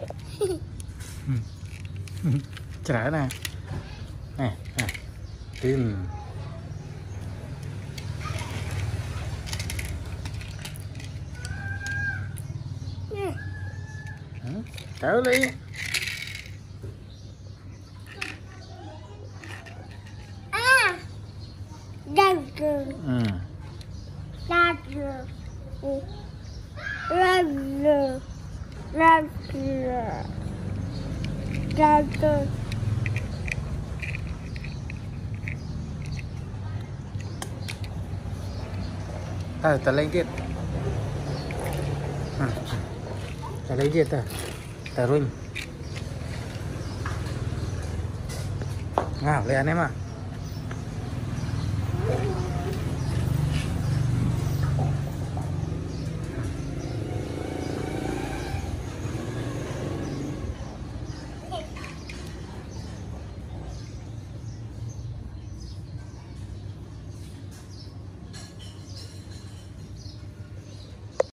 Cerah nè Nè, nè Tin. Kéo đi À. Đau trường. Đau trường. Ừ. Đau trường. Đau trường. Đau. Ta, ta lấy điện à, Ta lấy điện ta Ta rung. Ngào lên em à